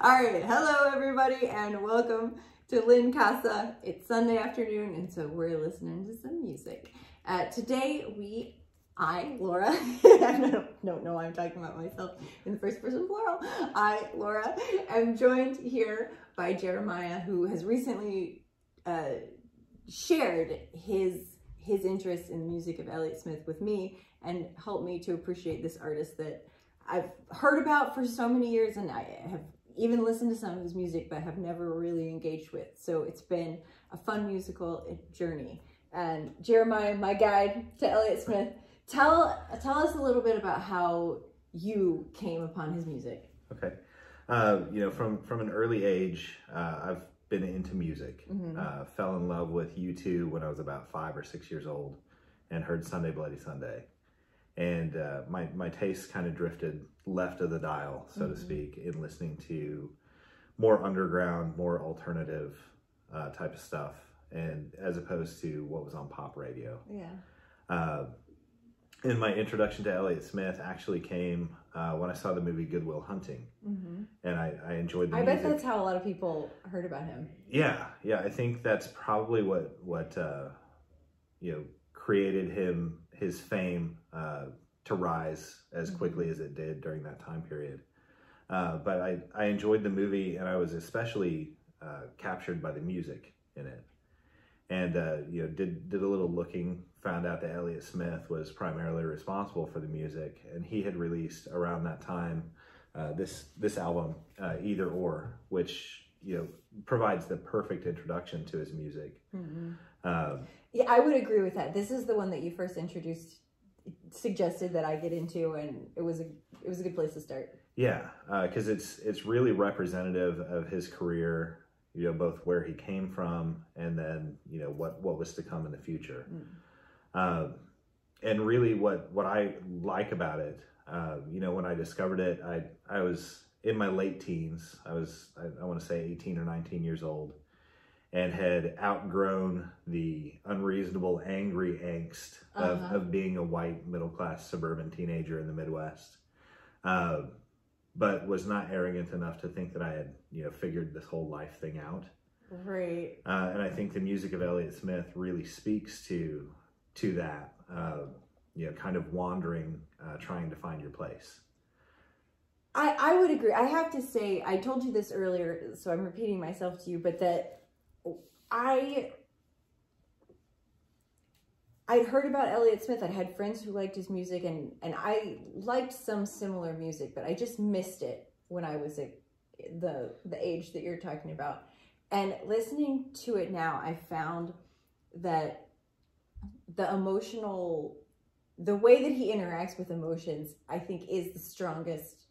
All right, hello everybody, and welcome to Linn Kasa. It's Sunday afternoon, and so we're listening to some music. Uh, today, we, I, Laura, I don't, know why I'm talking about myself in the first person plural. I, Laura, am joined here by Jeremiah, who has recently uh, shared his his interest in the music of Elliott Smith with me and helped me to appreciate this artist that I've heard about for so many years and I have even listened to some of his music but have never really engaged with. So it's been a fun musical journey. And Jeremiah, my guide to Elliott Smith, tell tell us a little bit about how you came upon his music. Okay. Uh, you know, from from an early age, uh, I've been into music. Mm-hmm. Uh, fell in love with U2 when I was about five or six years old and heard Sunday Bloody Sunday. And uh, my, my taste kind of drifted left of the dial, so Mm-hmm. to speak, in listening to more underground, more alternative uh, type of stuff, and as opposed to what was on pop radio. Yeah. Uh, and my introduction to Elliott Smith actually came uh, when I saw the movie Good Will Hunting, hmm and I, I enjoyed the I music. bet that's how a lot of people heard about him. Yeah, yeah, I think that's probably what what uh, you know created him his fame uh, to rise as Mhm. quickly as it did during that time period. Uh, but I I enjoyed the movie, and I was especially uh, captured by the music in it. And uh, you know, did did a little looking, found out that Elliott Smith was primarily responsible for the music, and he had released around that time uh, this this album, uh, Either or, which you know provides the perfect introduction to his music. Mm-hmm. Um, Yeah, I would agree with that. This is the one that you first introduced, suggested that I get into, and it was a it was a good place to start. yeah, because it's it's really representative of his career. You know, both where he came from and then you know what what was to come in the future. Mm. Um, and really, what what I like about it, uh, you know, when I discovered it, I I was in my late teens. I was I, I want to say eighteen or nineteen years old, and had outgrown the unreasonable, angry angst of, Uh-huh. of being a white middle class suburban teenager in the Midwest. Um, but was not arrogant enough to think that I had, you know, figured this whole life thing out. Right. Uh, and I think the music of Elliott Smith really speaks to to that, uh, you know, kind of wandering, uh, trying to find your place. I, I would agree. I have to say, I told you this earlier, so I'm repeating myself to you, but that I I'd heard about Elliott Smith. I'd had friends who liked his music, and and I liked some similar music, but I just missed it when I was at the the age that you're talking about. And listening to it now, I found that the emotional, the way that he interacts with emotions, I think is the strongest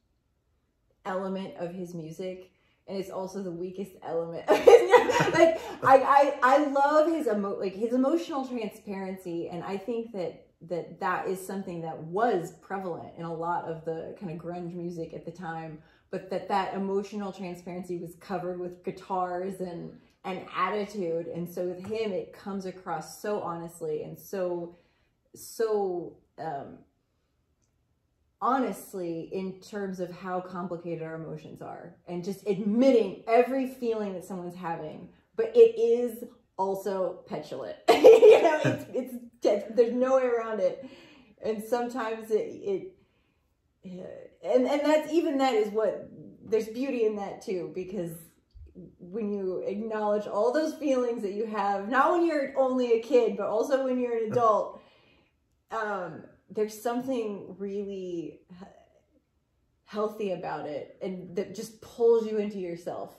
element of his music and it's also the weakest element like I, I i love his emo like his emotional transparency and i think that that that is something that was prevalent in a lot of the kind of grunge music at the time but that that emotional transparency was covered with guitars and and attitude and so with him it comes across so honestly and so so um honestly in terms of how complicated our emotions are and just admitting every feeling that someone's having but it is also petulant. You know it's it's there's no way around it. And sometimes it it and and that's even that is what there's beauty in that too because when you acknowledge all those feelings that you have not when you're only a kid but also when you're an adult um there's something really healthy about it and that just pulls you into yourself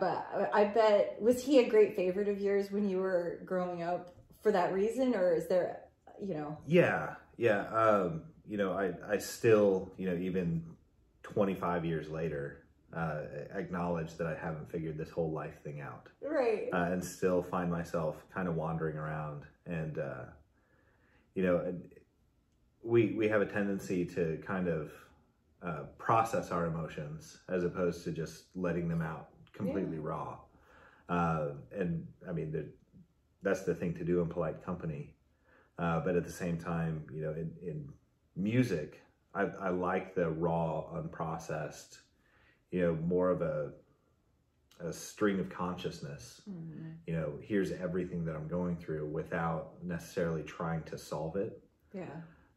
but i bet was he a great favorite of yours when you were growing up for that reason or is there you know Yeah, yeah. Um, you know, I I still, you know, even 25 years later, uh, acknowledge that I haven't figured this whole life thing out. right uh, and still find myself kind of wandering around and uh, you know we we have a tendency to kind of uh, process our emotions as opposed to just letting them out completely raw. Uh, and i mean that's the thing to do in polite company. Uh, but at the same time you know in, in music I, I like the raw unprocessed you know, more of a a string of consciousness. Mm-hmm. You know, here's everything that I'm going through without necessarily trying to solve it. Yeah.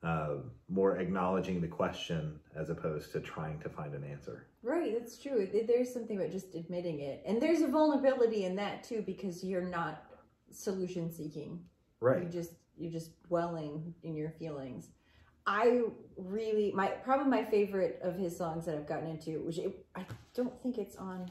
Uh, more acknowledging the question as opposed to trying to find an answer. Right, that's true. There's something about just admitting it. And there's a vulnerability in that too because you're not solution seeking. Right. You just you're just dwelling in your feelings. I really my probably my favorite of his songs that I've gotten into, which it, I don't think it's on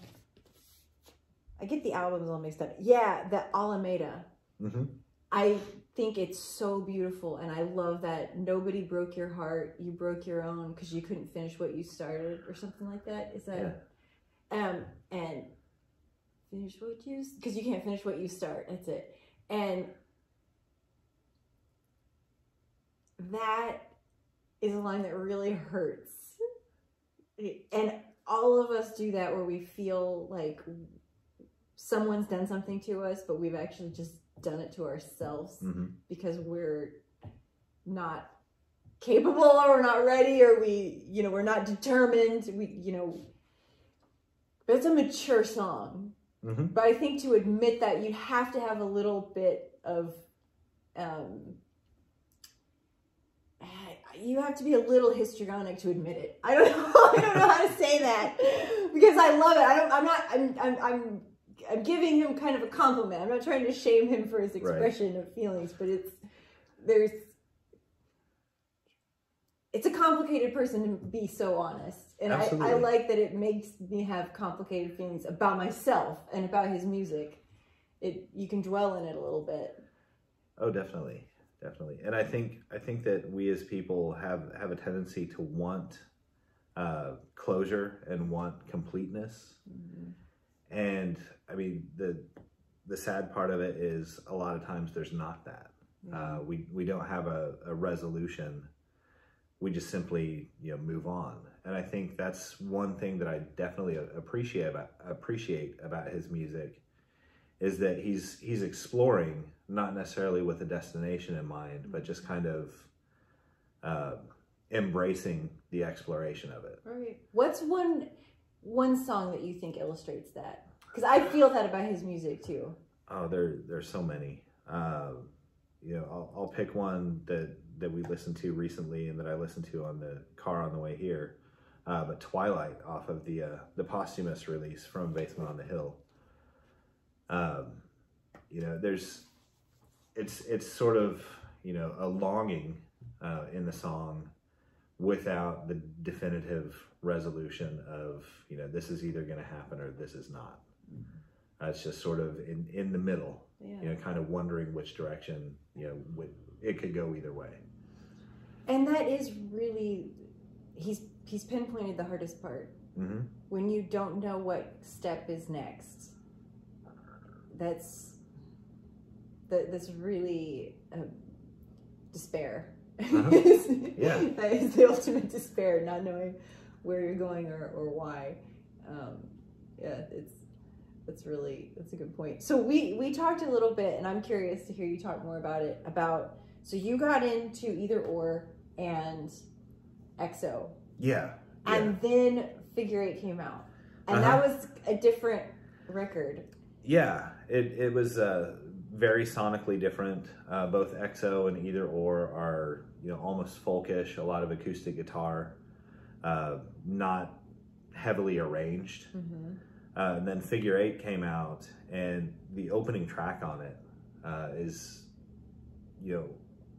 I get the albums all mixed up. Yeah, the Alameda. hmm I think it's so beautiful, and I love that nobody broke your heart. You broke your own because you couldn't finish what you started, or something like that. Is that um and finish what you because you can't finish what you start. That's it. And that is a line that really hurts. And all of us do that where we feel like someone's done something to us, but we've actually just done it to ourselves hmm because we're not capable or we're not ready or we you know we're not determined. We you know but it's a mature song. Hmm but i think to admit that you have to have a little bit of um you have to be a little histrionic to admit it. I don't know i don't know how to say that because i love it. I don't i'm not i'm i'm, I'm I'm giving him kind of a compliment. I'm not trying to shame him for his expression of feelings, but it's there's it's a complicated person to be so honest. And I, I like that it makes me have complicated feelings about myself and about his music. It you can dwell in it a little bit. Oh, definitely, definitely. And I think I think that we as people have have a tendency to want uh, closure and want completeness. And I mean the the sad part of it is a lot of times there's not that. Uh, we we don't have a, a resolution. We just simply you know move on. And I think that's one thing that I definitely appreciate about appreciate about his music is that he's he's exploring not necessarily with a destination in mind, but just kind of uh, embracing the exploration of it. Right. What's one one song that you think illustrates that? Because I feel that about his music too. Oh, there there's so many. Uh, you know, I'll, I'll pick one that that we listened to recently and that I listened to on the car on the way here. Uh, but Twilight off of the uh, the posthumous release from Basement on the Hill. Um, you know, there's it's it's sort of you know a longing uh, in the song without the definitive resolution of you know this is either going to happen or this is not. It's just sort of in in the middle Yeah. you know, kind of wondering which direction, you know, it could go either way. And that is really he's he's pinpointed the hardest part. hmm When you don't know what step is next. That's that that's really uh, despair. Uh-huh. Yeah. that is the ultimate despair, not knowing where you're going or, or why. Um, yeah, it's that's really that's a good point. So we we talked a little bit, and I'm curious to hear you talk more about it. About so you got into either or and XO, Yeah. yeah. and then Figure Eight came out, and Uh-huh. that was a different record. Yeah, it, it was uh, very sonically different. Uh, both XO and Either Or are you know almost folkish, a lot of acoustic guitar, uh, not heavily arranged. Mm-hmm. Uh, and then Figure Eight came out, and the opening track on it uh, is you know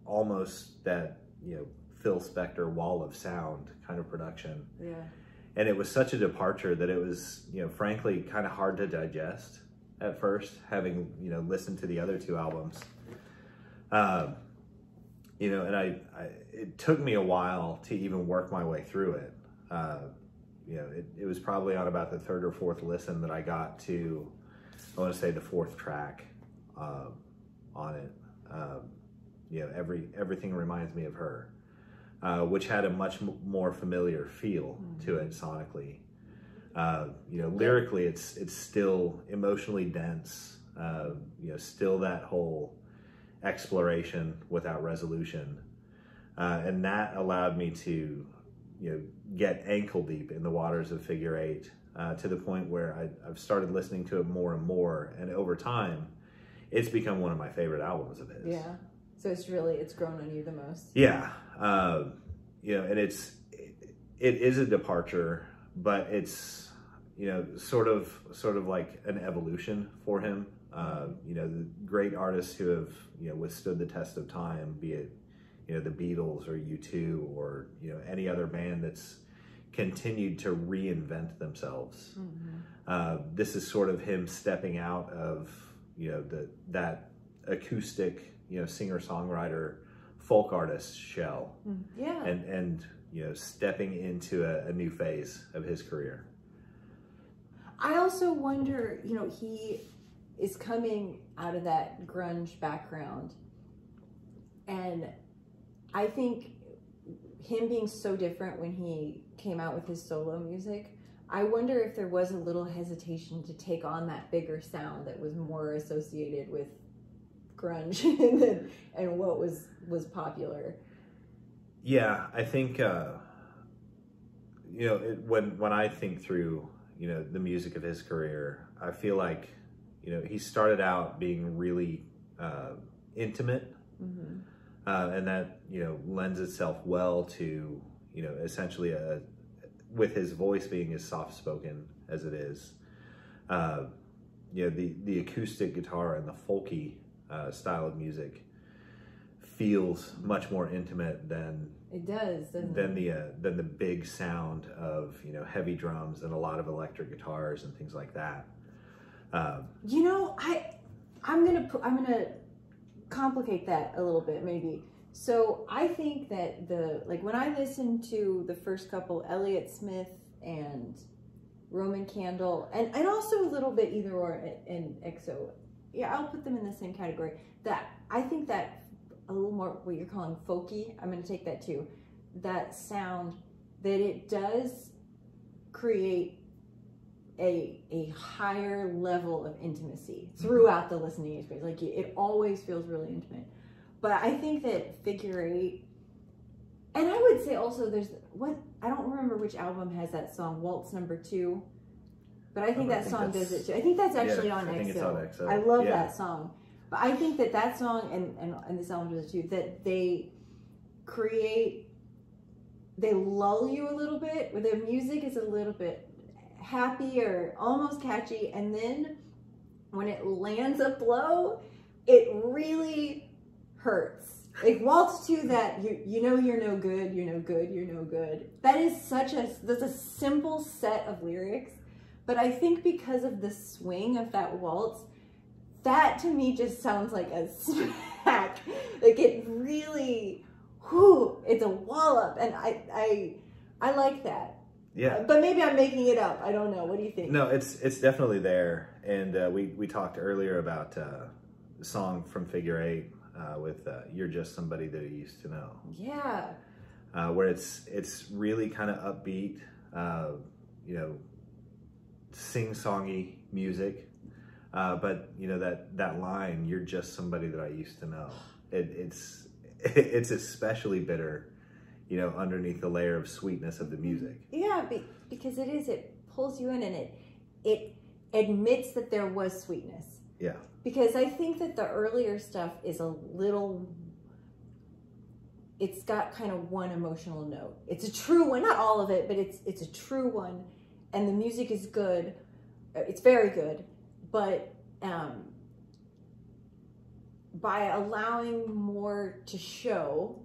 almost that you know Phil Spector wall of sound kind of production. Yeah. and it was such a departure that it was you know frankly kind of hard to digest at first having you know listened to the other two albums. Um, you know and I, I it took me a while to even work my way through it. Uh, you know it, it was probably on about the third or fourth listen that i got to i want to say the fourth track um, on it um, you know every everything reminds me of her uh, which had a much m- more familiar feel to it sonically. Uh, you know, lyrically, it's it's still emotionally dense. Uh, you know, still that whole exploration without resolution, uh, and that allowed me to you know get ankle deep in the waters of Figure Eight uh, to the point where I, I've started listening to it more and more, and over time, it's become one of my favorite albums of his. Yeah. So it's really it's grown on you the most. Yeah, um, you know, and it's it, it is a departure, but it's you know sort of sort of like an evolution for him. Uh, you know, the great artists who have you know withstood the test of time, be it you know the Beatles or U2 or you know any other band that's continued to reinvent themselves. Mm-hmm. Uh, this is sort of him stepping out of you know the that acoustic you know singer songwriter folk artist shell mm, yeah and and you know stepping into a, a, new phase of his career i also wonder you know he is coming out of that grunge background and i think him being so different when he came out with his solo music I wonder if there was a little hesitation to take on that bigger sound that was more associated with grunge and, and what was was popular. Yeah, I think uh, you know it, when when I think through you know the music of his career, I feel like you know he started out being really uh, intimate, mm-hmm. Uh, and that you know lends itself well to you know essentially a with his voice being as soft spoken as it is, uh, you know, the, the acoustic guitar and the folky uh, style of music feels much more intimate than it does than the uh, than the big sound of you know heavy drums and a lot of electric guitars and things like that. Um, you know, I I'm gonna I'm gonna complicate that a little bit maybe. So I think that the like when I listened to the first couple, Elliott Smith and Roman Candle, and and also a little bit either or and XO. Yeah, I'll put them in the same category. That I think that a little more what you're calling folky. I'm going to take that too. That sound that it does create a a higher level of intimacy throughout the listening experience. Like it always feels really intimate. But I think that figure eight, and I would say also there's what I don't remember which album has that song Waltz Number Two, but I think oh, that I think song does it too. I think that's actually yeah, on, I XO. on XO. I love yeah. that song, but I think that that song and and, and this album does it too. That they create, they lull you a little bit. Where the music is a little bit happy or almost catchy, and then when it lands a blow, it really hurts. Like waltz to that, you you know you're no good, you're no good, you're no good. That is such a that's a simple set of lyrics, but I think because of the swing of that waltz, that to me just sounds like a smack. like it really, whoo, it's a wallop, and I I I like that. Yeah, but maybe I'm making it up. I don't know. What do you think? No, it's it's definitely there, and uh, we we talked earlier about uh, the song from Figure Eight uh, with uh, "You're Just Somebody That I Used to Know." Yeah. Uh, where it's it's really kind of upbeat, uh, you know, sing-songy music, uh, but you know that that line "You're just somebody that I used to know." It, it's it's especially bitter, you know, underneath the layer of sweetness of the music. Yeah, because it is. It pulls you in, and it it admits that there was sweetness. Yeah because I think that the earlier stuff is a little it's got kind of one emotional note. It's a true one, not all of it, but it's it's a true one and the music is good. Uh, it's very good, but um, by allowing more to show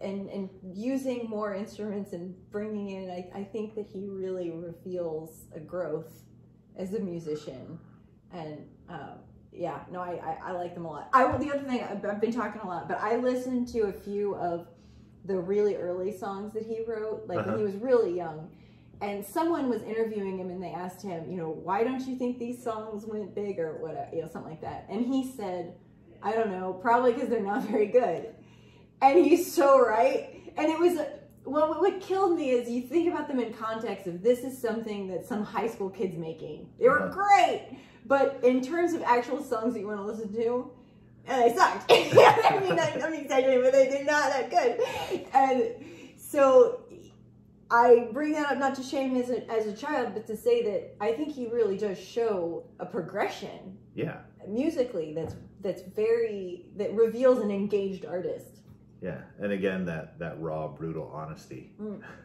and and using more instruments and bringing in I, I think that he really reveals a growth as a musician and um, yeah, no, I, I, I, like them a lot. I the other thing I've, I've been talking a lot, but I listened to a few of the really early songs that he wrote, like uh-huh. when he was really young. And someone was interviewing him, and they asked him, you know, why don't you think these songs went big or whatever, you know, something like that. And he said, I don't know, probably because they're not very good. And he's so right. And it was well, what killed me is you think about them in context of this is something that some high school kids making. They were uh-huh. great, but in terms of actual songs that you want to listen to, and they sucked. I mean, I, I'm exaggerating, but they, they're not that good. And so I bring that up not to shame him as a, as a child, but to say that I think he really does show a progression Yeah, musically that's that's very that reveals an engaged artist. Yeah, and again that that raw, brutal honesty.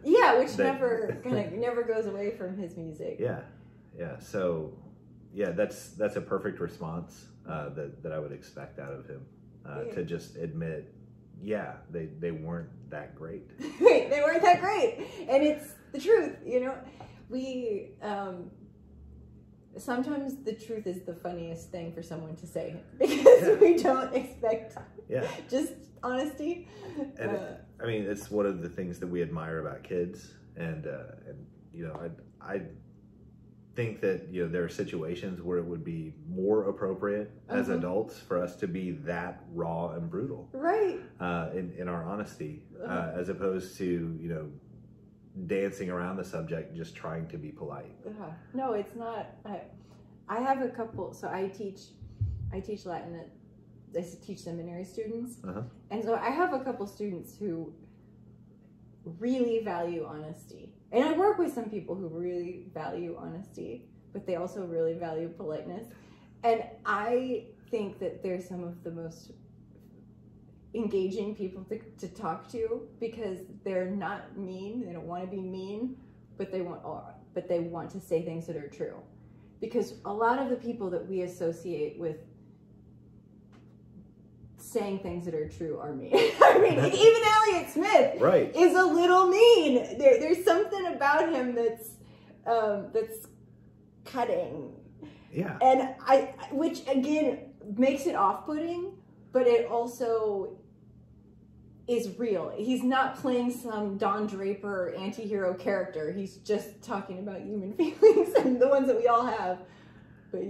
Yeah, which That- never kind of never goes away from his music. Yeah, yeah. So, yeah, that's that's a perfect response uh, that that I would expect out of him uh, Yeah. to just admit, yeah, they they weren't that great. they weren't that great and it's the truth you know we um sometimes the truth is the funniest thing for someone to say because Yeah. we don't expect Yeah, just honesty and Uh, it, I mean it's one of the things that we admire about kids, and uh, and you know I I think that you know there are situations where it would be more appropriate as Uh-huh. adults for us to be that raw and brutal. right uh, in, in our honesty, uh, Uh-huh. as opposed to you know dancing around the subject, just trying to be polite. Uh, no it's not I, I have a couple so i teach i teach latin at i teach seminary students Uh-huh. and so i have a couple students who really value honesty and i work with some people who really value honesty but they also really value politeness and i think that they're some of the most engaging people to, to talk to because they're not mean. They don't want to be mean but they want but they want to say things that are true. Because a lot of the people that we associate with saying things that are true are mean. I mean even Elliott smith Right. is a little mean. There, there's something about him that's um, that's cutting. Yeah. and I, which again makes it off-putting, but it also is real. He's not playing some Don Draper anti-hero character. He's just talking about human feelings and the ones that we all have. But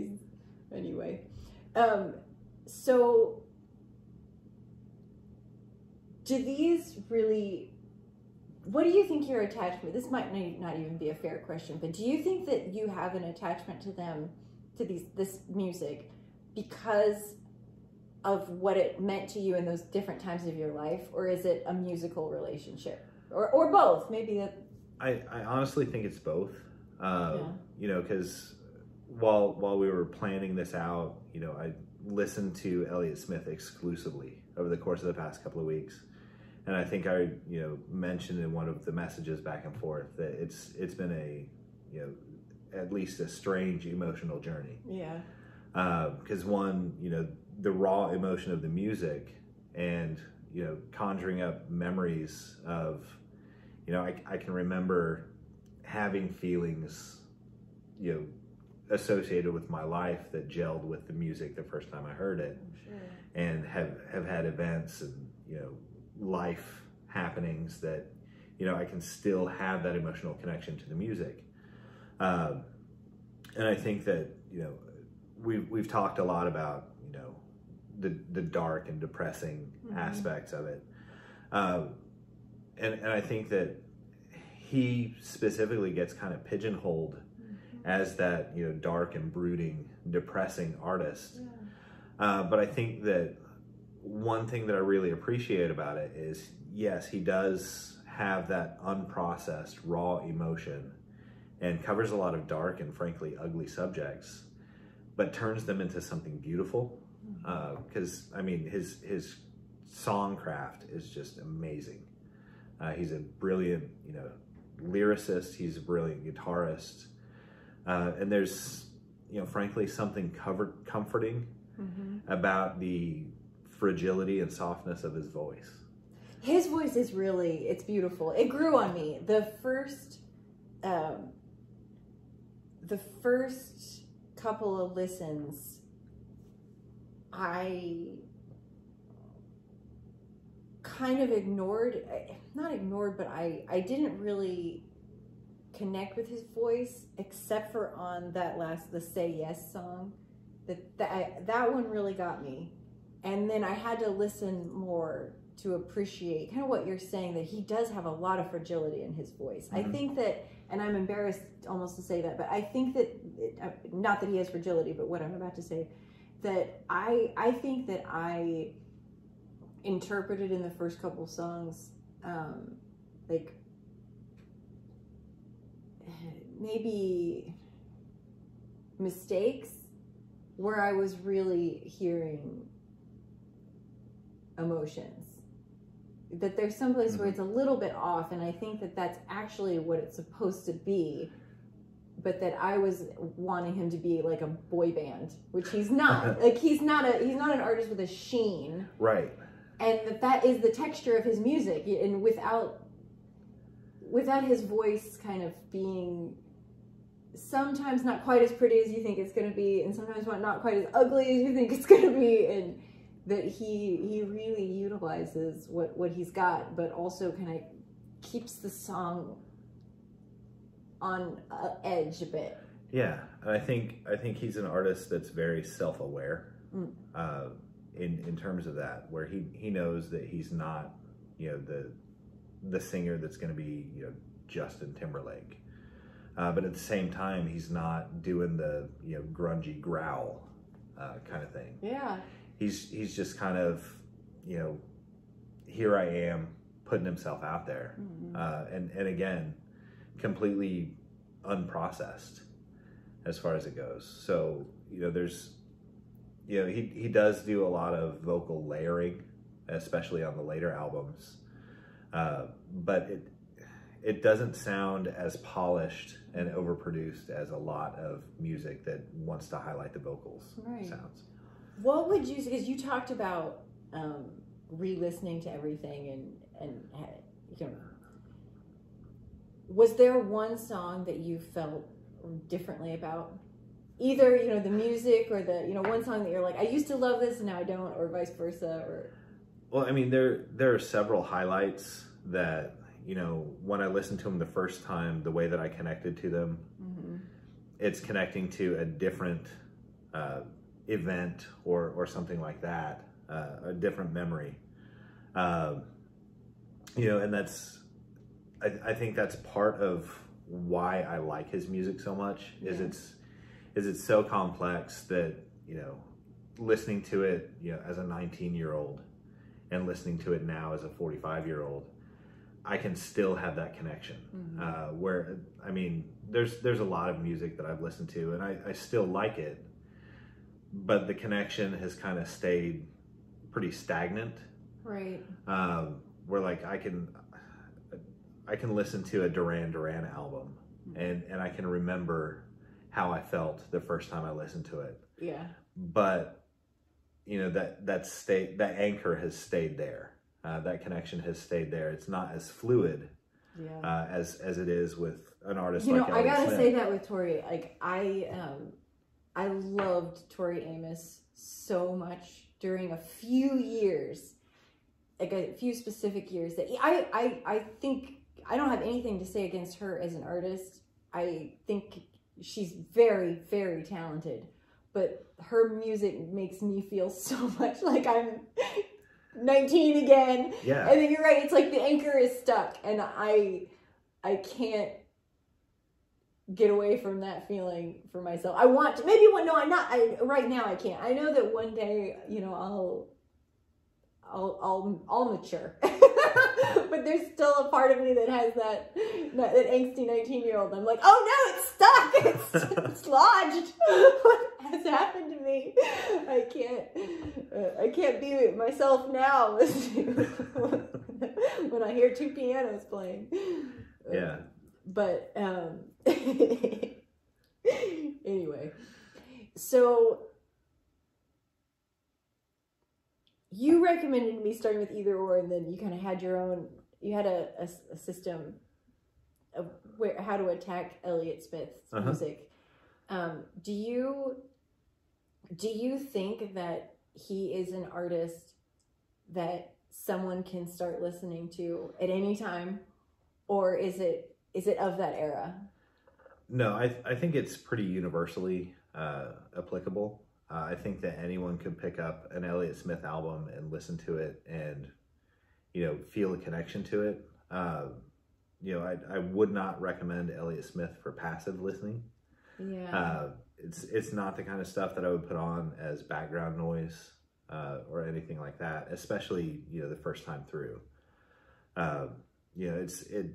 anyway, um, so do these really? What do you think your attachment? This might not even be a fair question, but do you think that you have an attachment to them? to these this music because of what it meant to you in those different times of your life or is it a musical relationship or or both maybe that I, I honestly think it's both. Uh, Yeah. You know, because while while we were planning this out, you know, I listened to Elliott Smith exclusively over the course of the past couple of weeks, and I think I you know mentioned in one of the messages back and forth that it's it's been a you know at least a strange emotional journey. yeah because one, you know, the raw emotion of the music and you know, conjuring up memories of, you know, I, I can remember having feelings, you know, associated with my life that gelled with the music the first time I heard it, sure and have have had events and you know, life happenings that, you know, I can still have that emotional connection to the music. Um, and I think that you know we've we've talked a lot about you know the the dark and depressing Mhm. aspects of it, um, and and I think that he specifically gets kind of pigeonholed as that you know dark and brooding, depressing artist. Uh, but I think that one thing that I really appreciate about it is yes, he does have that unprocessed, raw emotion and covers a lot of dark and frankly ugly subjects, but turns them into something beautiful. Because I mean, his his songcraft is just amazing. Uh, he's a brilliant, you know, lyricist. He's a brilliant guitarist, uh, and there's, you know, frankly, something covered comforting Mm-hmm. about the fragility and softness of his voice. his voice is really it's beautiful it grew on me the first um the first couple of listens i kind of ignored not ignored but i i didn't really connect with his voice except for on that last the say yes song. That that that one really got me. And then i had to listen more to appreciate kind of what you're saying that he does have a lot of fragility in his voice. I Mhm. think that and i'm embarrassed almost to say that but i think that it, uh, not that he has fragility but what i'm about to say that i i think that i interpreted in the first couple songs um like maybe mistakes where I was really hearing emotions. That there's some place where Mhm. it's a little bit off, and I think that that's actually what it's supposed to be. But that I was wanting him to be like a boy band, which he's not. like he's not a he's not an artist with a sheen Right. and that that is the texture of his music and without without his voice kind of being sometimes not quite as pretty as you think it's going to be and sometimes not quite as ugly as you think it's going to be and that he he really utilizes what what he's got but also kind of keeps the song on uh, edge a bit Yeah, and I think I think he's an artist that's very self-aware Mm. uh, in in terms of that, where he he knows that he's not you know the the singer that's going to be you know Justin Timberlake, uh, but at the same time he's not doing the you know grungy growl uh, kind of thing. yeah He's he's just kind of you know here I am putting himself out there Mhm. uh, and and again, completely unprocessed as far as it goes. So you know, there's you know he he does do a lot of vocal layering, especially on the later albums, uh, but it it doesn't sound as polished and overproduced as a lot of music that wants to highlight the vocals Right. sounds. What would you? Because you talked about um, re-listening to everything and and you know, was there one song that you felt differently about? Either you know the music or the you know one song that you're like I used to love this and now I don't, or vice versa, or Well, I mean, there there are several highlights that you know when I listened to them the first time, the way that I connected to them, it's connecting to a different uh, event or or something like that, uh, a different memory. Um, you know, and that's I, I think that's part of why I like his music so much. Is Yeah. it's is it's so complex that you know listening to it you know as a 19 year old and listening to it now as a 45 year old i can still have that connection Mhm. uh, where i mean there's there's a lot of music that i've listened to and i, I still like it but the connection has kind of stayed pretty stagnant right, um, where like i can i can listen to a duran duran album and and i can remember how i felt the first time i listened to it. Yeah, but you know that that state that anchor has stayed there. Uh, that connection has stayed there. It's not as fluid yeah. uh, as as it is with an artist you know, like I gotta Smith. say that with Tori, like I um I loved Tori Amos so much during a few years, like a few specific years that I I I think I don't have anything to say against her as an artist. I think she's very very talented, but her music makes me feel so much like I'm 19 again yeah I think you're right. It's like the anchor is stuck, and I, I can't get away from that feeling for myself. I want to. Maybe one. No, I'm not. I right now I can't. I know that one day, you know, I'll, I'll, I'll, I'll mature. but there's still a part of me that has that that, angsty 19 year old. I'm like, oh no, it's stuck. It's, it's lodged. what has happened to me? I can't. Uh, I can't be myself now when I hear two pianos playing. Uh, yeah But um, anyway, so you recommended me starting with either or, and then you kind of had your own. You had a, a, a system of where how to attack Elliott Smith's Uh-huh. music. Um, do you do you think that he is an artist that someone can start listening to at any time, or is it is it of that era? no i i think it's pretty universally uh, applicable uh, i think that anyone could pick up an elliott smith album and listen to it and you know feel a connection to it uh, you know I, I would not recommend elliott smith for passive listening Yeah. Uh, it's it's not the kind of stuff that I would put on as background noise uh, or anything like that. Especially you know the first time through. Um, you know it's it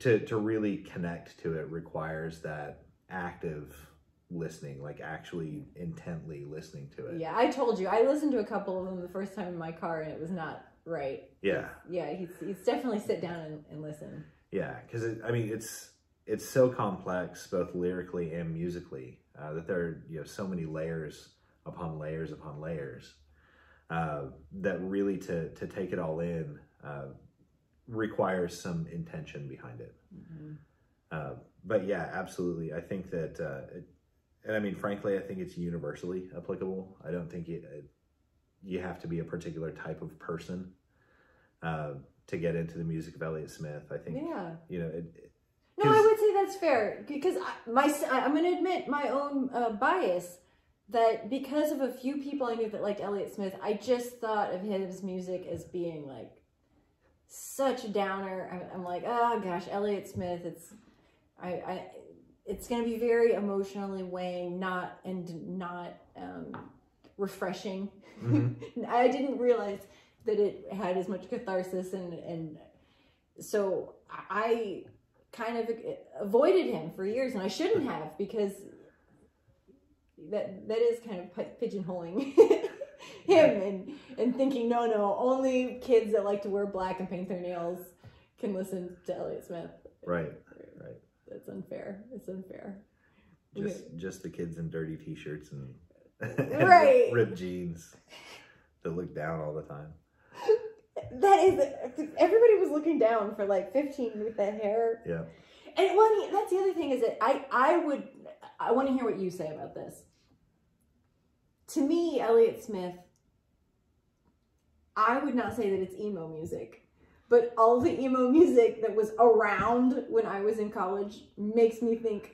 to to really connect to it requires that active listening, like actually intently listening to it. Yeah, I told you. I listened to a couple of them the first time in my car, and it was not right. Yeah. Yeah, he's, he's definitely sit down and, and listen. Yeah, because I mean it's it's so complex both lyrically and musically uh, that there are you know so many layers upon layers upon layers uh, that really to to take it all in uh, requires some intention behind it. Mm-hmm. Uh, but yeah, absolutely. I think that, uh, it, and I mean, frankly, I think it's universally applicable. I don't think it, it, you have to be a particular type of person uh, to get into the music of Elliott Smith. I think, Yeah. you know, it, it- No, I would say that's fair because I, my I'm going to admit my own uh, bias that because of a few people I knew that liked Elliott Smith, I just thought of his music as being like such a downer. I'm, I'm like, oh gosh, Elliott Smith. It's I, I it's going to be very emotionally weighing, not and not um, refreshing. Mhm. I didn't realize that it had as much catharsis and and so I kind of avoided him for years, and I shouldn't have because that that is kind of pi- pigeonholing him and and thinking no no only kids that like to wear black and paint their nails can listen to Elliott Smith. right, That's unfair. It's unfair. Just, just the kids in dirty t-shirts and, Right. ripped jeans that look down all the time. That is everybody was looking down for like 15 with that hair. Yeah. And well, that's the other thing is that I I would I want to hear what you say about this. To me, Elliott Smith, I would not say that it's emo music, but all the emo music that was around when I was in college makes me think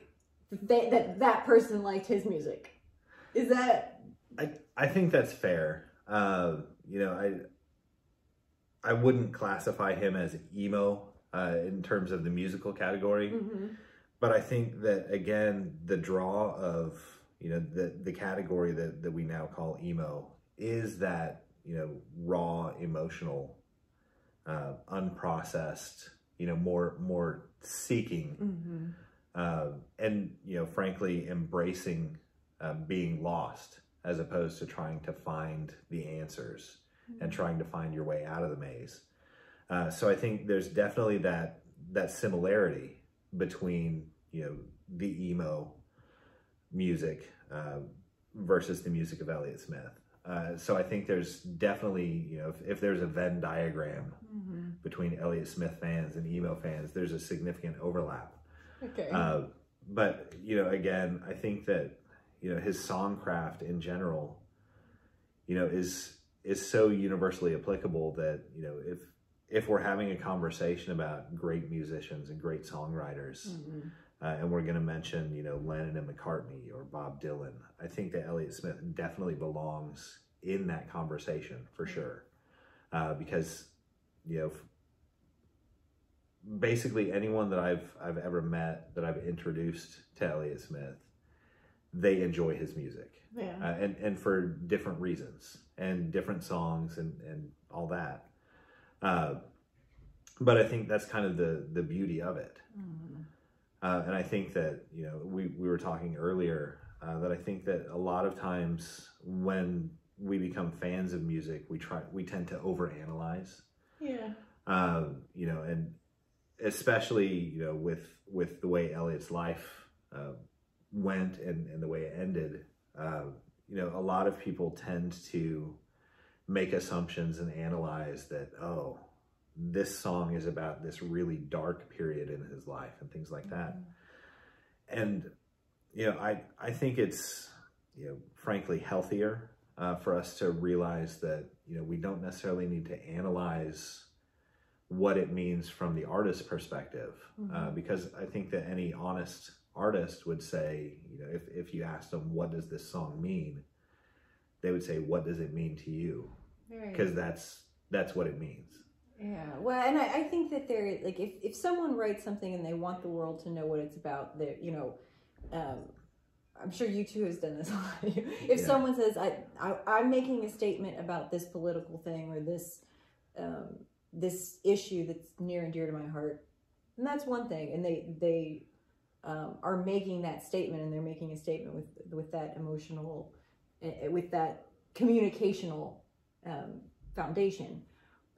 that that, that person liked his music. Is that I, I think that's fair. Uh, you know, I I wouldn't classify him as emo uh, in terms of the musical category, Mhm. but I think that again, the draw of you know the the category that that we now call emo is that you know raw emotional, uh, unprocessed, you know more more seeking Mhm. uh, and you know frankly embracing uh, being lost as opposed to trying to find the answers and trying to find your way out of the maze. Uh, so i think there's definitely that that similarity between you know the emo music uh, versus the music of elliott smith uh, so i think there's definitely you know if, if there's a venn diagram Mhm. between elliott smith fans and emo fans there's a significant overlap Okay. uh, but you know, again, I think that you know his songcraft in general, you know, is is so universally applicable that you know if if we're having a conversation about great musicians and great songwriters, Mhm. Uh, and we're going to mention you know Lennon and McCartney or Bob Dylan, I think that Elliott Smith definitely belongs in that conversation for sure, uh, because you know basically anyone that I've I've ever met that I've introduced to Elliott Smith, they enjoy his music, Yeah. uh, and and for different reasons and different songs and and all that. Uh, but I think that's kind of the the beauty of it, Mhm. Uh, and I think that you know we we were talking earlier uh, that I think that a lot of times when we become fans of music, we try we tend to overanalyze Yeah. um, you know, and especially you know with with the way Elliott's life uh, went and, and the way it ended, uh, you know, a lot of people tend to make assumptions and analyze that oh, this song is about this really dark period in his life and things like that, and you know, I I think it's you know frankly healthier uh, for us to realize that you know we don't necessarily need to analyze what it means from the artist's perspective uh, Mhm. because I think that any honest artist would say you know if, if you asked them what does this song mean? they would say what does it mean to you? Right. because that's that's what it means Yeah, well, and I, I think that there, like, if, if someone writes something and they want the world to know what it's about, that you know, um, I'm sure U2 has done this if Yeah. someone says, I, I, I'm making a statement about this political thing or this, um, this issue that's near and dear to my heart, and that's one thing. And they they um, are making that statement, and they're making a statement with with that emotional, uh, with that communicational um, foundation.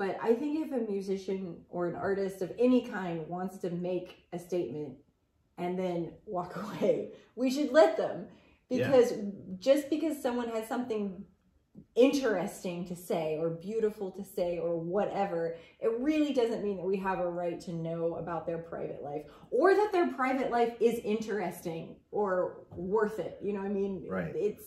But I think if a musician or an artist of any kind wants to make a statement and then walk away, we should let them. Because yeah. just because someone has something interesting to say or beautiful to say or whatever, it really doesn't mean that we have a right to know about their private life or that their private life is interesting or worth it. You know, I mean, right. it's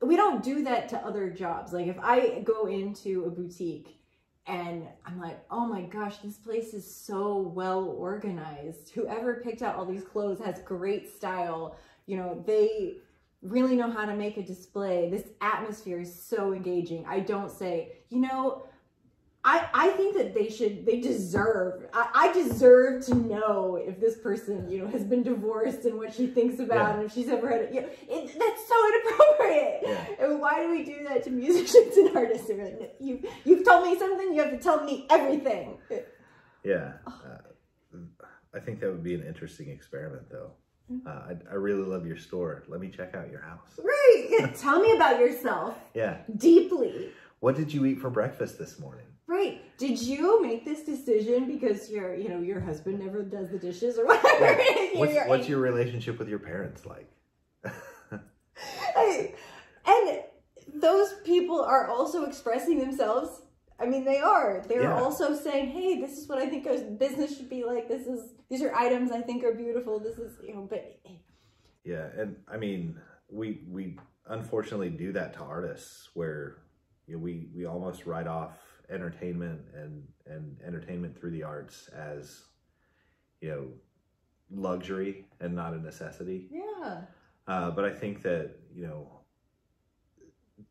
we don't do that to other jobs. Like if I go into a boutique and I'm like, oh my gosh, this place is so well organized. Whoever picked out all these clothes has great style. You know, they really know how to make a display. This atmosphere is so engaging. I don't say, you know, I, I think that they should, they deserve, I, I deserve to know if this person, you know, has been divorced and what she thinks about yeah. and if she's ever had it. You know, it that's so inappropriate. Yeah. And why do we do that to musicians and artists? Like, you, you've told me something, you have to tell me everything. Yeah. Uh, I think that would be an interesting experiment though. Mm-hmm. Uh, I, I, really love your store. Let me check out your house. Right. Yeah. Tell me about yourself. Yeah. Deeply. What did you eat for breakfast this morning? Right. Did you make this decision because your, you know, your husband never does the dishes or whatever? What's, what's your relationship with your parents like? and those people are also expressing themselves. I mean, they are. They're yeah. also saying, "Hey, this is what I think business should be like. This is these are items I think are beautiful. This is, you know, but yeah, and I mean, we we unfortunately do that to artists where you know, we we almost write off entertainment and and entertainment through the arts as you know luxury and not a necessity. Yeah. Uh, but I think that you know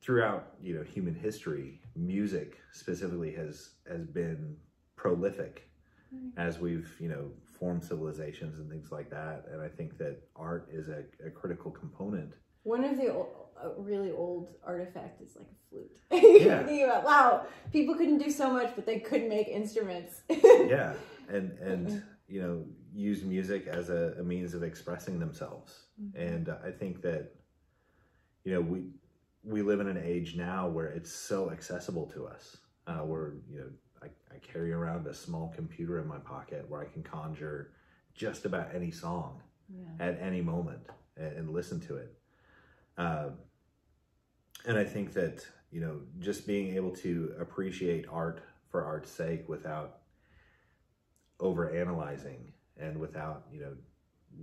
throughout you know human history, music specifically has has been prolific right. as we've you know formed civilizations and things like that. And I think that art is a, a critical component. One of the old, really old artifact is like a flute. Yeah. thinking about wow, people couldn't do so much, but they could make instruments. yeah, and and you know use music as a, a means of expressing themselves. Mm-hmm. And I think that you know we we live in an age now where it's so accessible to us. Uh, where you know I, I carry around a small computer in my pocket where I can conjure just about any song yeah. at any moment and, and listen to it. Uh, and I think that you know just being able to appreciate art for art's sake without over analyzing and without you know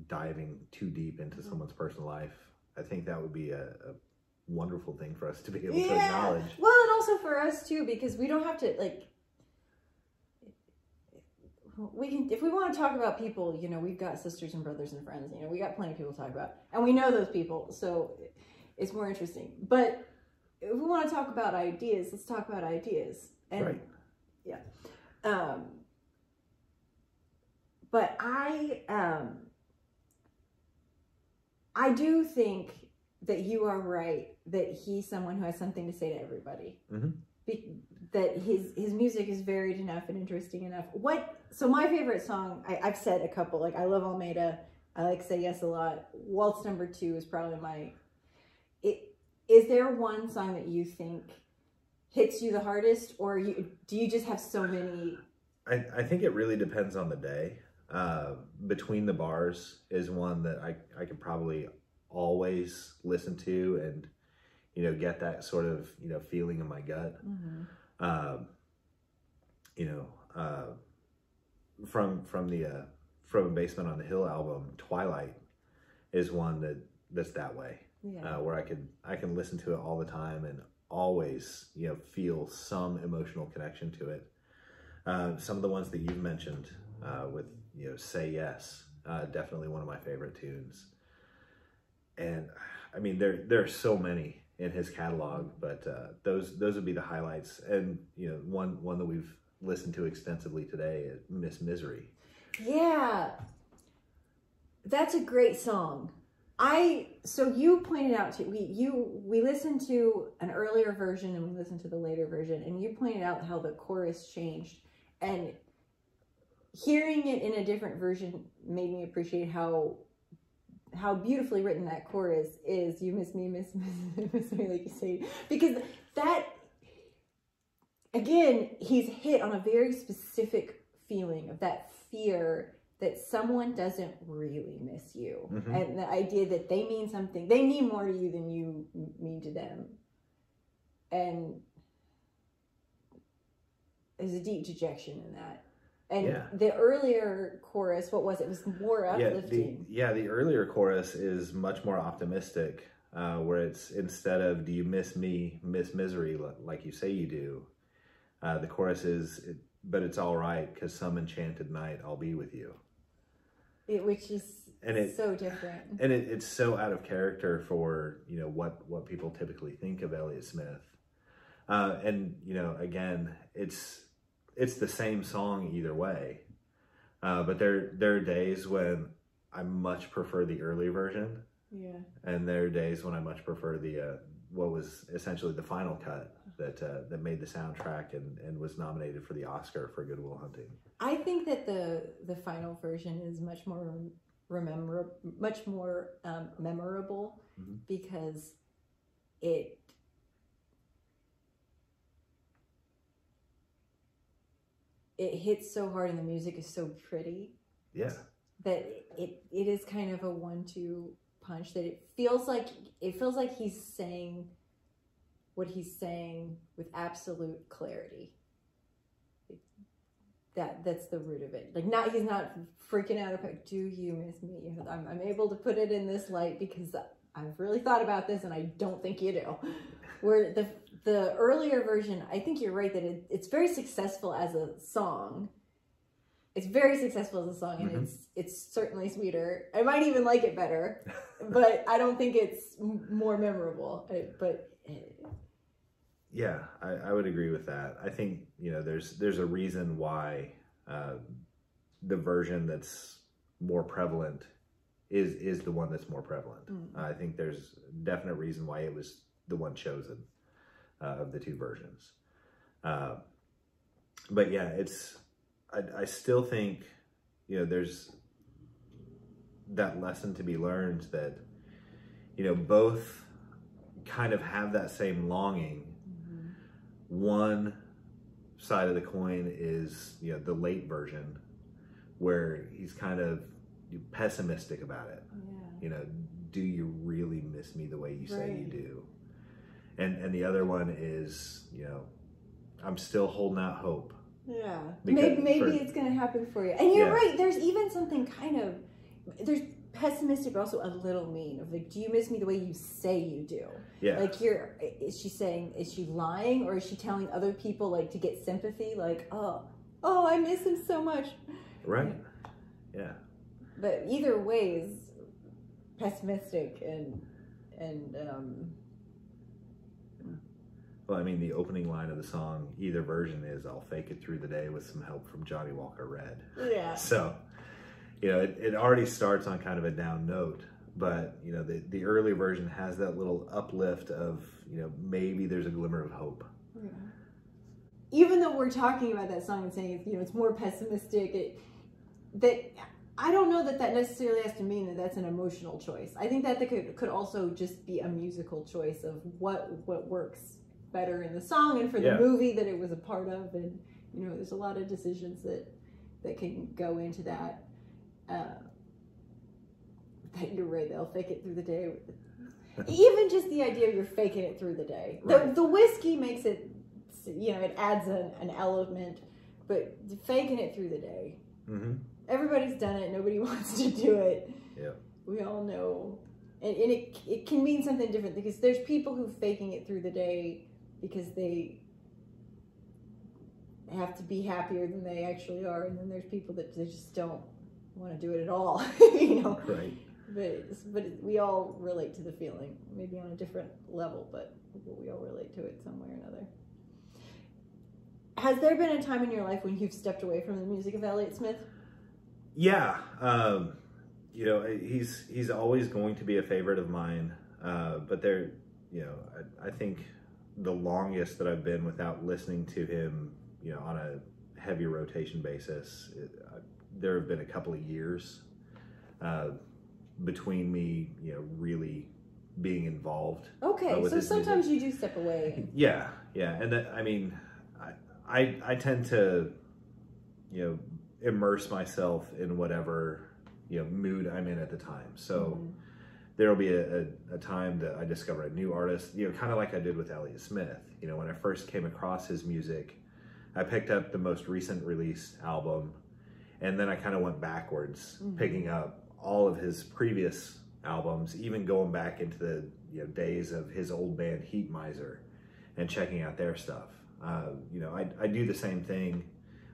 diving too deep into mm-hmm. someone's personal life i think that would be a, a wonderful thing for us to be able yeah. to acknowledge well and also for us too because we don't have to like we can if we want to talk about people you know we've got sisters and brothers and friends you know we got plenty of people to talk about and we know those people so it's more interesting but if we want to talk about ideas let's talk about ideas and right. yeah um but i um i do think that you are right that he's someone who has something to say to everybody mm-hmm. Be, that his his music is varied enough and interesting enough. What? So my favorite song, I, I've said a couple. Like I love Alameda. I like Say Yes a lot. Waltz number two is probably my. It is there one song that you think hits you the hardest, or you do you just have so many? I I think it really depends on the day. Uh, Between the Bars is one that I I could probably always listen to and you know, get that sort of, you know, feeling in my gut. Mm-hmm. Um, you know, uh, from, from the, uh, from a Basement on the Hill album, Twilight is one that that's that way. Yeah. Uh, where I can, I can listen to it all the time and always, you know, feel some emotional connection to it. Uh, some of the ones that you've mentioned uh, with, you know, Say Yes, uh, definitely one of my favorite tunes. And I mean, there, there are so many in his catalog. But uh, those those would be the highlights. And you know, one one that we've listened to extensively today is Miss Misery. Yeah, that's a great song. I so you pointed out to we you we listened to an earlier version and we listened to the later version and you pointed out how the chorus changed and hearing it in a different version made me appreciate how how beautifully written that chorus is. You miss me, miss miss, miss me, like you say, because that again, he's hit on a very specific feeling of that fear that someone doesn't really miss you, Mhm. and the idea that they mean something, they mean more to you than you mean to them, and there's a deep dejection in that. And Yeah. the earlier chorus, what was it? It was more yeah, the, uplifting. yeah, the earlier chorus is much more optimistic, uh, where it's instead of "Do you miss me, miss misery," like you say you do, uh, the chorus is, it, "But it's all right, cause some enchanted night I'll be with you," It, which is And it- so different. and it, it's so out of character for you know what what people typically think of Elliott Smith, uh, and you know again, it's it's the same song either way, uh, but there there are days when I much prefer the early version. Yeah. and there are days when I much prefer the uh, what was essentially the final cut that uh, that made the soundtrack and, and was nominated for the Oscar for Good Will Hunting. I think that the the final version is much more remember much more um, memorable Mhm. because it it hits so hard and the music is so pretty Yeah, that it it is kind of a one two punch that it feels like it feels like he's saying what he's saying with absolute clarity. That that's the root of it. Like not he's not freaking out about do you miss me? I'm, I'm able to put it in this light because i've really thought about this and i don't think you do. Where the the earlier version i think you're right that it, it's very successful as a song it's very successful as a song and Mhm. it's it's certainly sweeter i might even like it better but i don't think it's m- more memorable Uh, but uh, yeah, I, I would agree with that. I think you know there's there's a reason why uh, the version that's more prevalent is is the one that's more prevalent. Mm. I think there's definite reason why it was the one chosen uh, of the two versions. Uh, but yeah, it's I, I still think you know there's that lesson to be learned that you know both kind of have that same longing. One side of the coin is you know the late version where he's kind of pessimistic about it. Yeah. You know do you really miss me the way you say you do and and the other one is you know i'm still holding out hope Yeah. Maybe maybe for- it's gonna happen for you. And you're Yeah. right. There's even something kind of there's pessimistic, but also a little mean of like, do you miss me the way you say you do? yeah Like, you're is she saying is she lying or is she telling other people like to get sympathy? Like, oh, oh, I miss him so much. right yeah But either way is pessimistic and and um well i mean the opening line of the song either version is i'll fake it through the day with some help from Johnnie Walker red yeah. so you know it, it already starts on kind of a down note but you know the, the early version has that little uplift of you know maybe there's a glimmer of hope Yeah. Even though we're talking about that song and saying you know it's more pessimistic, it, that I don't know that that necessarily has to mean that that's an emotional choice. I think that that could could also just be a musical choice of what what works better in the song and for the Yeah. movie that it was a part of, and you know there's a lot of decisions that that can go into that. Uh, that you're right, they'll fake it through the day. Even just the idea of you're faking it through the day. The, the whiskey makes it, you know, it adds an, an element, but faking it through the day. mm-hmm. Everybody's done it. Nobody wants to do it. Yeah. We all know. And, and it, it can mean something different because there's people who faking it through the day because they have to be happier than they actually are. And then there's people that they just don't want to do it at all, you know right but but we all relate to the feeling, maybe on a different level, but we all relate to it some way or another. Has there been a time in your life when you've stepped away from the music of Elliott Smith? Yeah, um, you know, he's he's always going to be a favorite of mine. Uh, but there, you know, I, I think the longest that I've been without listening to him, you know, on a heavy rotation basis, it, there have been a couple of years uh, between me, you know, really being involved. Okay, uh, so sometimes you do step away. Yeah, yeah, and that, I mean, I, I I tend to, you know, immerse myself in whatever you know mood I'm in at the time. So Mhm. there'll be a, a, a time that I discover a new artist, you know, kind of like I did with Elliott Smith. You know, when I first came across his music, I picked up the most recent released album, and then I kind of went backwards, Mhm. picking up all of his previous albums, even going back into the you know days of his old band Heatmiser, and checking out their stuff. Uh, you know, I, I do the same thing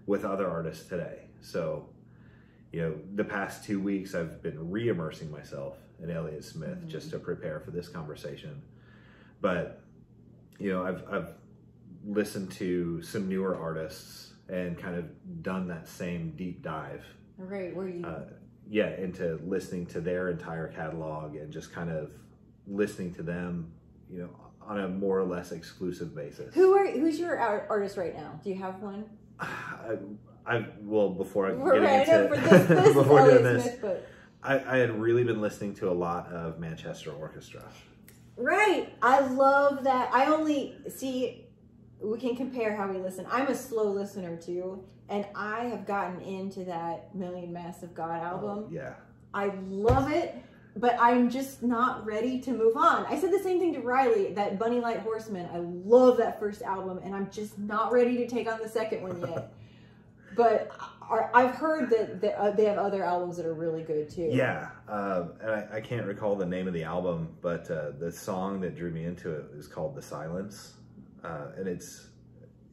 with other artists today. So, you know, the past two weeks I've been re-immersing myself in Elliott Smith Mhm. just to prepare for this conversation. But, you know, I've I've listened to some newer artists and kind of done that same deep dive Right, where you uh, yeah, into listening to their entire catalog and just kind of listening to them, you know, on a more or less exclusive basis. who are who's your artist right now? Do you have one? I, I well before I We're get right, into for this, this before doing this, I, I had really been listening to a lot of Manchester Orchestra. right, I love that. I only see we can compare how we listen. I'm a slow listener too, and I have gotten into that Million Masks of God oh, album. Yeah, I love it, but I'm just not ready to move on. I said the same thing to Riley, that Bonny Light Horseman. I love that first album, and I'm just not ready to take on the second one yet. but I- I've heard that that, uh, they have other albums that are really good too. yeah, uh, and I, I can't recall the name of the album, but uh, the song that drew me into it is called "The Silence," uh, and it's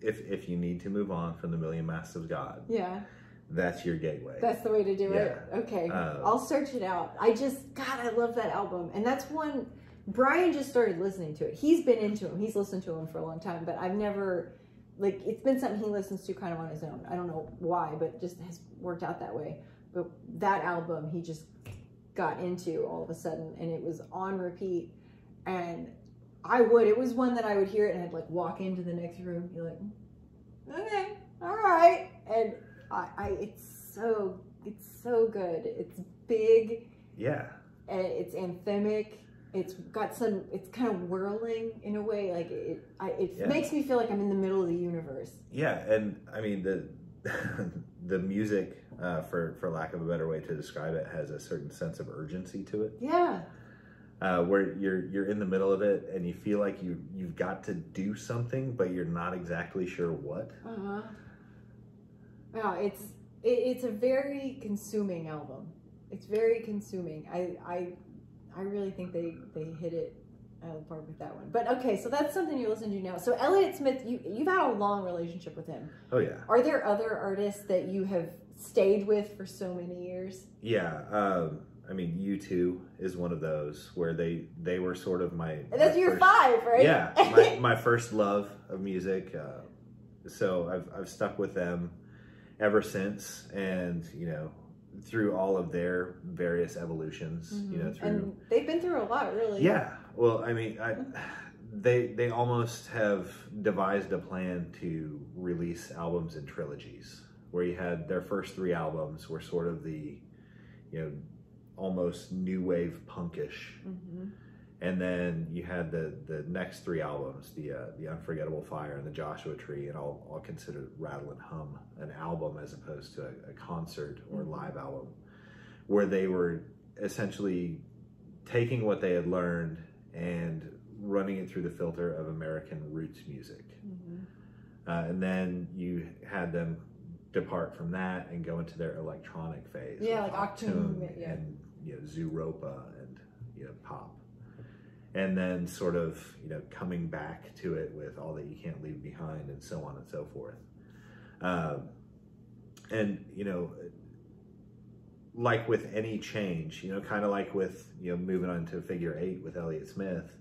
if if you need to move on from the Million Masks of God, Yeah, that's your gateway. that's the way to do it. Okay, Uh, I'll search it out. I just, God, I love that album. And that's one, Brian just started listening to it. He's been into him, he's listened to him for a long time, but I've never, like, it's been something he listens to kind of on his own. I don't know why, but just has worked out that way. But that album, he just got into all of a sudden, and it was on repeat. And I would, it was one that I would hear it and I'd like walk into the next room, be like, okay, all right. And I, I it's so it's so good. It's big yeah, and it's anthemic. It's got some. It's kind of whirling in a way. Like it, I, it Yeah. makes me feel like I'm in the middle of the universe. yeah, and I mean the the music, uh, for for lack of a better way to describe it, has a certain sense of urgency to it. Yeah, uh, where you're you're in the middle of it and you feel like you you've got to do something, but you're not exactly sure what. uh huh. Wow, it's it, it's a very consuming album. It's very consuming. I I I really think they they hit it out of the park with that one. But okay, so that's something you're listening to now. So Elliott Smith, you you've had a long relationship with him. Oh yeah, Are there other artists that you have stayed with for so many years? yeah. Um, I mean, U two is one of those where they they were sort of my That's my your first- five, right? Yeah, my, my first love of music. Uh, so I've I've stuck with them ever since, and you know through all of their various evolutions. You know Mhm. through and they've been through a lot, really. Yeah. Well, I mean, I, they they almost have devised a plan to release albums in trilogies, where you had their first three albums were sort of the, you know, almost new wave punkish, hmm and then you had the the next three albums, the uh, the Unforgettable Fire and the Joshua Tree, and I'll I'll consider Rattle and Hum an album as opposed to a, a concert or Mhm. live album, where they were essentially taking what they had learned and running it through the filter of American roots music, hmm uh, and then you had them depart from that and go into their electronic phase, Yeah, like Achtung, yeah. and you know Zooropa and you know pop and then sort of you know coming back to it with all that you can't leave behind and so on and so forth. Um, and you know like with any change you know kind of like with you know moving on to figure eight with elliott smith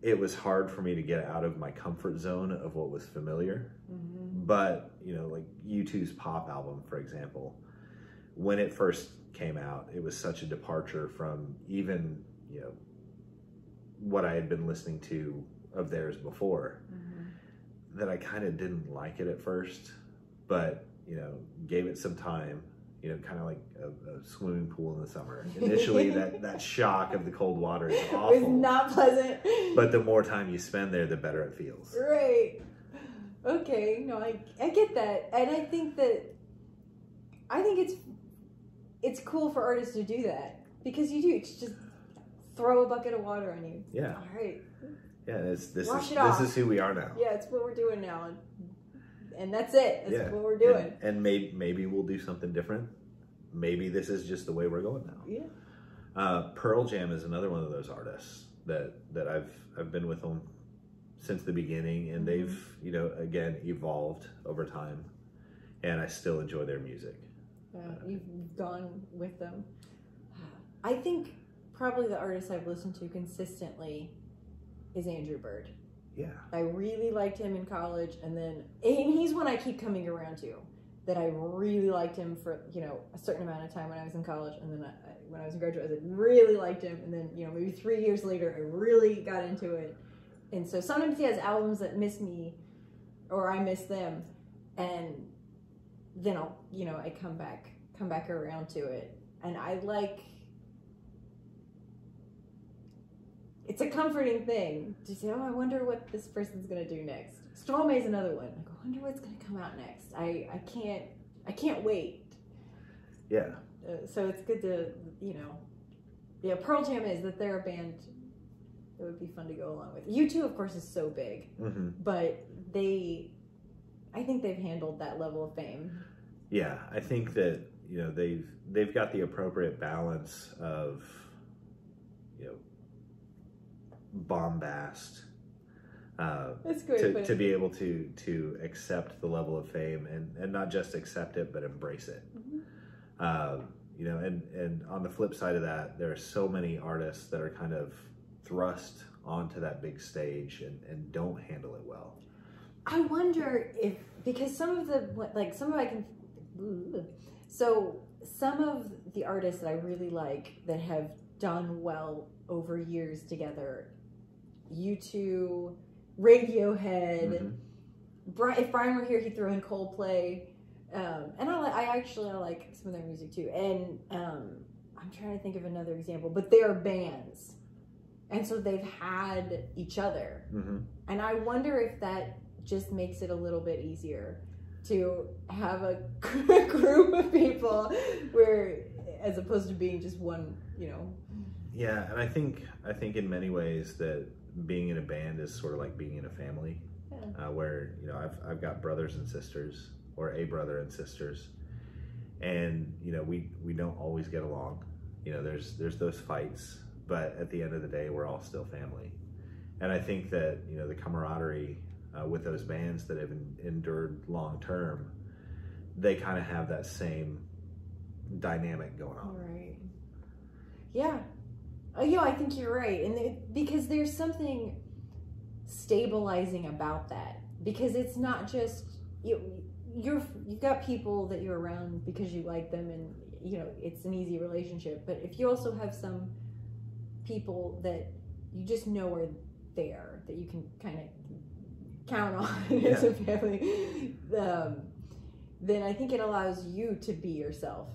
it was hard for me to get out of my comfort zone of what was familiar. Hmm but you know like u2's pop album for example when it first came out it was such a departure from even you know what i had been listening to of theirs before hmm that i kind of didn't like it at first but you know gave it some time you know, kind of like a, a swimming pool in the summer. Initially, that that shock of the cold water is awful. was not pleasant. but the more time you spend there, the better it feels. Right. Okay. No, I I get that, and I think that I think it's it's cool for artists to do that because you do it's just throw a bucket of water on you. Yeah, All right. yeah. This this Wash is this is who we are now. Yeah, it's what we're doing now, and, and that's it. That's Yeah. what we're doing. And, and maybe maybe we'll do something different. Maybe this is just the way we're going now. Yeah. Uh, Pearl Jam is another one of those artists that that I've I've been with them since the beginning, and they've you know again evolved over time, and I still enjoy their music. Yeah, you've gone with them. I think probably the artist I've listened to consistently is Andrew Bird. Yeah, I really liked him in college, and then and he's one I keep coming around to. That I really liked him for you know a certain amount of time when I was in college, and then I, when I was in graduate, I really liked him, and then you know maybe three years later, I really got into it. And so sometimes he has albums that miss me, or I miss them, and then I'll you know I come back come back around to it, and I like. It's a comforting thing to say, oh, I wonder what this person's gonna do next. Stromae is another one. Like, I wonder what's gonna come out next. I, I can't I can't wait. yeah, Uh, so it's good to you know, yeah. Pearl Jam is that they're a band that would be fun to go along with. U two, of course, is so big, hmm but they, I think they've handled that level of fame. yeah. I think that you know they've they've got the appropriate balance of you know bombast. Uh, to, to be able to to accept the level of fame and and not just accept it but embrace it Mhm. um, you know and and on the flip side of that there are so many artists that are kind of thrust onto that big stage and and don't handle it well I wonder if because some of the like some of I can so some of the artists that I really like that have done well over years together, U2, Radiohead. Mhm. Bri- if Brian were here, he'd throw in Coldplay. Um, and I, li- I actually I like some of their music too. And um, I'm trying to think of another example, but they're bands, and so they've had each other. Mhm. And I wonder if that just makes it a little bit easier to have a group of people where, as opposed to being just one, you know. yeah and i think i think in many ways that being in a band is sort of like being in a family Yeah. uh, where you know I've, I've got brothers and sisters or a brother and sisters and you know we we don't always get along you know there's there's those fights but at the end of the day we're all still family and i think that you know the camaraderie uh, with those bands that have en- endured long term they kind of have that same dynamic going on Right. Yeah. Uh, yeah, I think you're right, and it, because there's something stabilizing about that, because it's not just you. You're you've got people that you're around because you like them, and you know it's an easy relationship. But if you also have some people that you just know are there, that you can kind of count on as a family, um, then I think it allows you to be yourself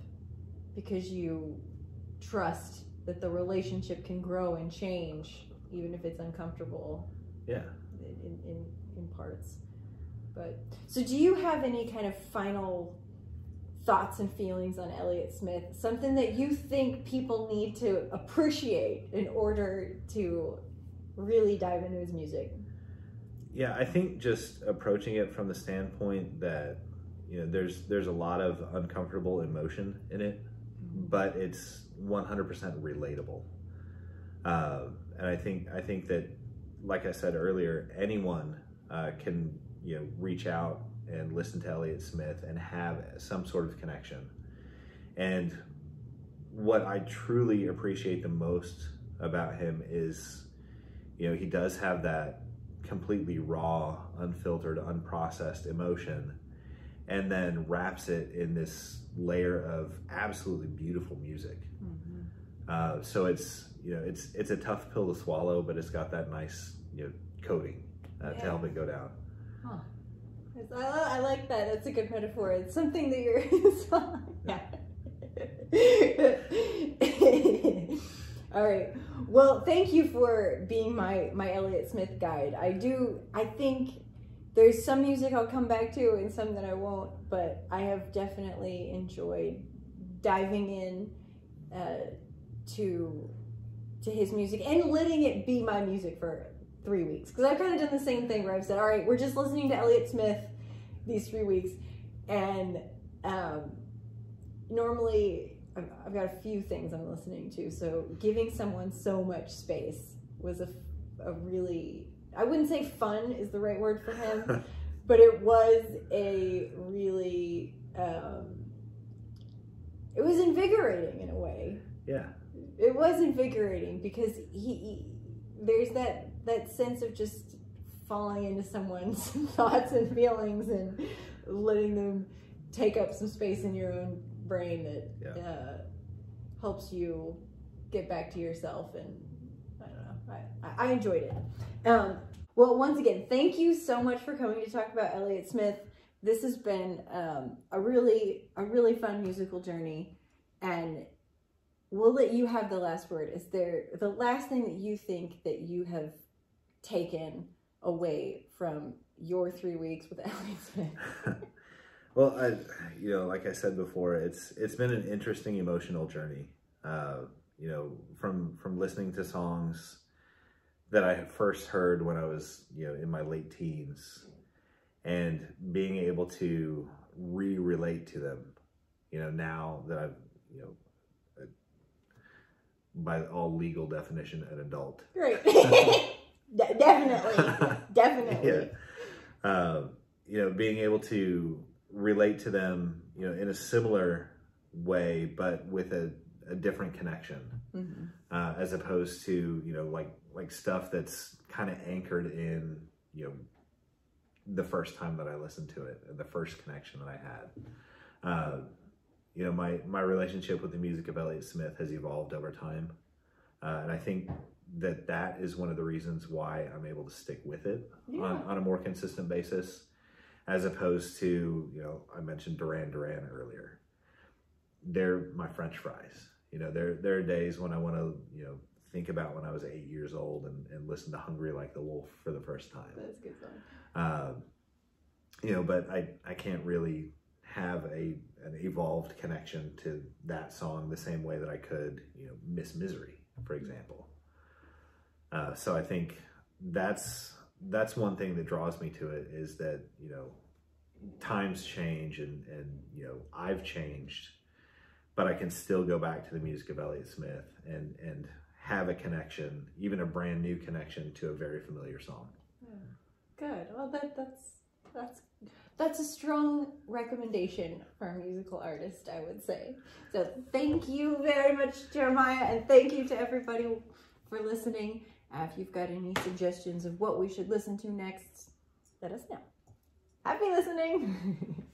because you trust that the relationship can grow and change even if it's uncomfortable. Yeah. In, in, in parts. But so do you have any kind of final thoughts and feelings on elliott smith? Something that you think people need to appreciate in order to really dive into his music? Yeah, I think just approaching it from the standpoint that you know there's there's a lot of uncomfortable emotion in it, mm-hmm. but it's 100% relatable. Uh, and I think I think that, like I said earlier, anyone uh, can you know reach out and listen to Elliott Smith and have some sort of connection. And what I truly appreciate the most about him is, you know, he does have that completely raw, unfiltered, unprocessed emotion, and then wraps it in this layer of absolutely beautiful music. Uh, so it's you know it's it's a tough pill to swallow, but it's got that nice you know coating uh, to help it go down. Yes, I, I like that that's a good metaphor it's something that you're yeah All right. Well, thank you for being my my Elliott Smith guide. I do. I think there's some music I'll come back to and some that I won't, but I have definitely enjoyed diving in uh, to to his music and letting it be my music for three weeks. Because I've kind of done the same thing where I've said, all right, we're just listening to Elliott Smith these three weeks, and um, normally I've, I've got a few things I'm listening to, so giving someone so much space was a, a really I wouldn't say fun is the right word for him, but it was a really um, it was invigorating in a way. Yeah. It was invigorating because he, he there's that that sense of just falling into someone's thoughts and feelings and letting them take up some space in your own brain that Yeah. uh, helps you get back to yourself and I don't know. I, I- I enjoyed it. Um, well, once again, thank you so much for coming to talk about Elliott Smith. This has been um, a really a really fun musical journey, and we'll let you have the last word. Is there the last thing that you think that you have taken away from your three weeks with Elliott Smith? well, I, you know, like I said before, it's it's been an interesting emotional journey. Uh, you know, from from listening to songs that I had first heard when I was, you know, in my late teens, and being able to re-relate to them. You know, now that I've, you know, uh, by all legal definition, an adult. Great, De- definitely, definitely. yeah. Um, you know, being able to relate to them, you know, in a similar way, but with a, a different connection, Mhm. uh, as opposed to, you know, like, like stuff that's kind of anchored in, you know, the first time that I listened to it, the first connection that I had. Uh, you know, my, my relationship with the music of Elliott Smith has evolved over time. Uh, and I think that that is one of the reasons why I'm able to stick with it on, on a more consistent basis, as opposed to, you know, I mentioned Duran Duran earlier. They're my French fries. You know, there there are days when I want to, you know, think about when I was eight years old and, and listen to Hungry Like the Wolf for the first time. That's a good song. Um, you know, but I, I can't really have a an evolved connection to that song the same way that I could, you know, Miss Misery, for example. Uh, so I think that's that's one thing that draws me to it is that you know times change and and you know I've changed, but I can still go back to the music of Elliott Smith and and have a connection, even a brand new connection to a very familiar song. Good. Well, that that's that's that's a strong recommendation for a musical artist, I would say. So thank you very much, Jeremiah, and thank you to everybody for listening. Uh, if you've got any suggestions of what we should listen to next, let us know. Happy listening.